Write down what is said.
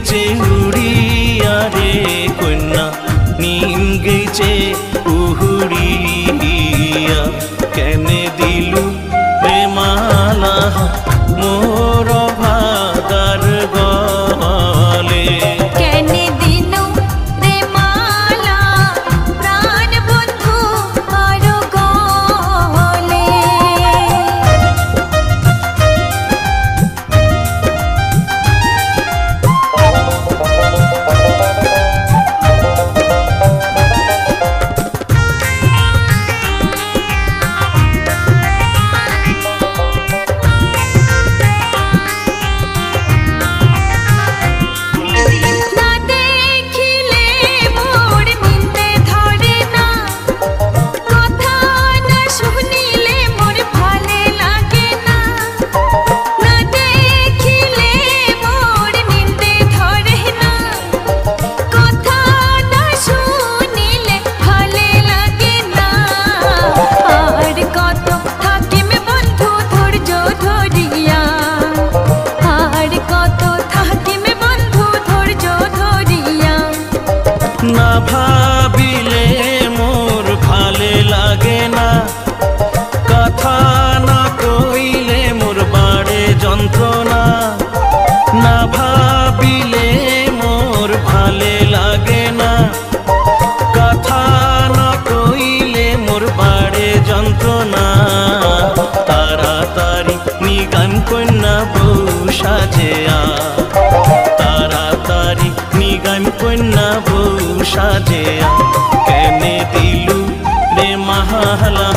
de. না ভাবিলে মোর ভালে লাগে না। কথা না কইলে মোর বাড়ে যন্ত্রণা। না ভাবিলে মোর ভালে লাগে না। কথা না কইলে মোর বাড়ে যন্ত্রণা। তাড়াতাড়ি নিগান কন্যা বউ সাজেয়া साजेया कहने दिलू ने महा हला